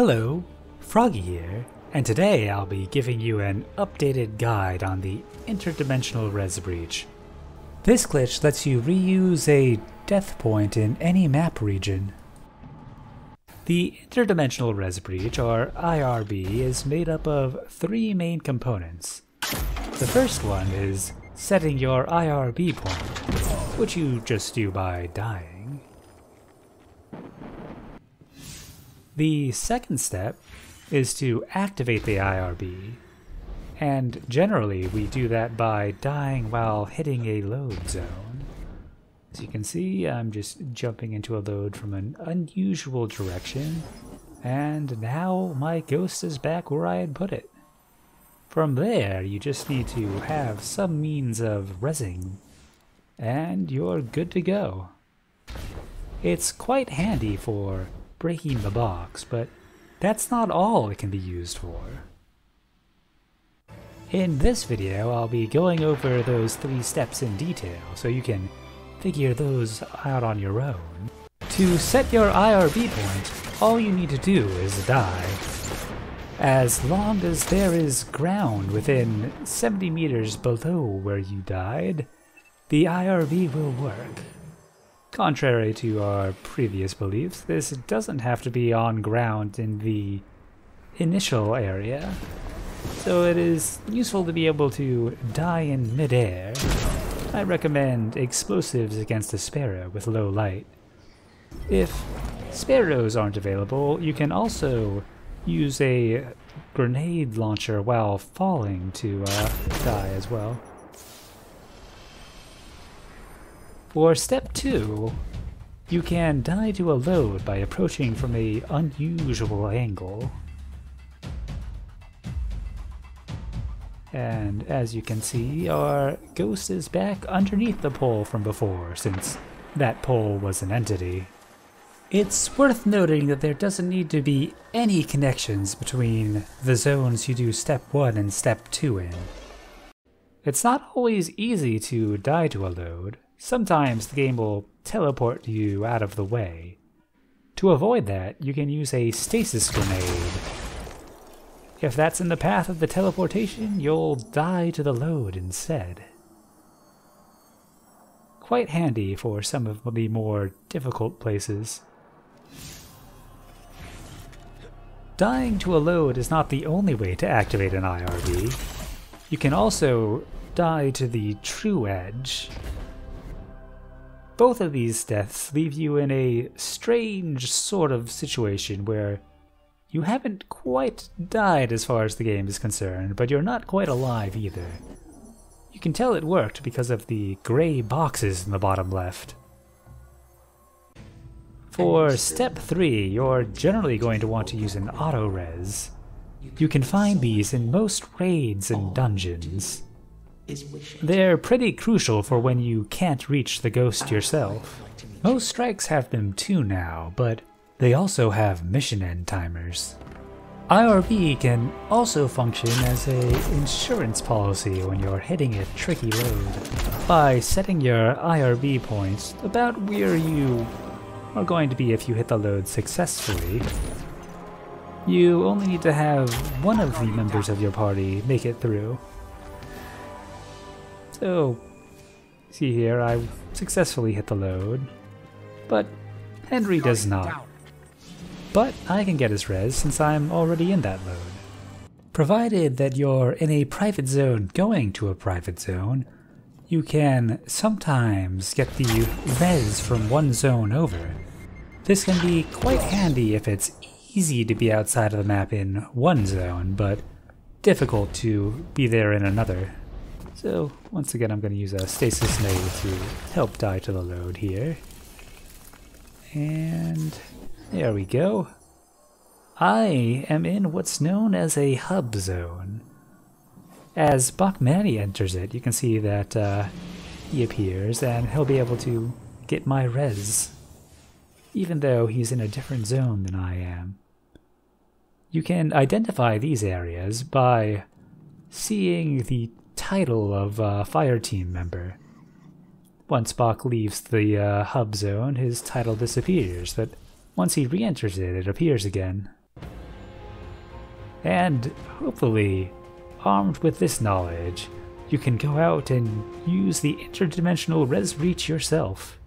Hello, Froggy here, and today I'll be giving you an updated guide on the interdimensional rez breach. This glitch lets you reuse a death point in any map region. The interdimensional rez breach, or IRB, is made up of three main components. The first one is setting your IRB point, which you just do by dying. The second step is to activate the IRB, and generally we do that by dying while hitting a load zone. As you can see, I'm just jumping into a load from an unusual direction, and now my ghost is back where I had put it. From there, you just need to have some means of resing, and you're good to go. It's quite handy for breaking the box, but that's not all it can be used for. In this video, I'll be going over those three steps in detail, so you can figure those out on your own. To set your IRB point, all you need to do is die. As long as there is ground within 70 meters below where you died, the IRB will work. Contrary to our previous beliefs, this doesn't have to be on ground in the initial area, so it is useful to be able to die in midair. I recommend explosives against a sparrow with low light. If sparrows aren't available, you can also use a grenade launcher while falling to uh, die as well. For step 2, you can die to a load by approaching from a unusual angle. And as you can see, our ghost is back underneath the pole from before, since that pole was an entity. It's worth noting that there doesn't need to be any connections between the zones you do step 1 and step 2 in. It's not always easy to die to a load, Sometimes the game will teleport you out of the way. To avoid that, you can use a stasis grenade. If that's in the path of the teleportation, you'll die to the load instead. Quite handy for some of the more difficult places. Dying to a load is not the only way to activate an IRB. You can also die to the true edge, both of these deaths leave you in a strange sort of situation where you haven't quite died as far as the game is concerned, but you're not quite alive either. You can tell it worked because of the gray boxes in the bottom left. For step 3, you're generally going to want to use an auto-rez. You can find these in most raids and dungeons. They're pretty crucial for when you can't reach the ghost yourself. Most strikes have them too now, but they also have mission end timers. IRB can also function as a insurance policy when you're hitting a tricky load. By setting your IRB points about where you are going to be if you hit the load successfully, you only need to have one of the members of your party make it through. So, see here, I successfully hit the load, but Henry does not. But I can get his res since I'm already in that load. Provided that you're in a private zone going to a private zone, you can sometimes get the res from one zone over. This can be quite handy if it's easy to be outside of the map in one zone, but difficult to be there in another. So once again I'm going to use a stasis nade to help die to the load here. And there we go. I am in what's known as a hub zone. As Bachmani enters it, you can see that uh, he appears and he'll be able to get my res, even though he's in a different zone than I am. You can identify these areas by seeing the title of uh, fire team member. Once Bach leaves the uh, hub zone, his title disappears, but once he re-enters it, it appears again. And hopefully, armed with this knowledge, you can go out and use the interdimensional rez breach yourself.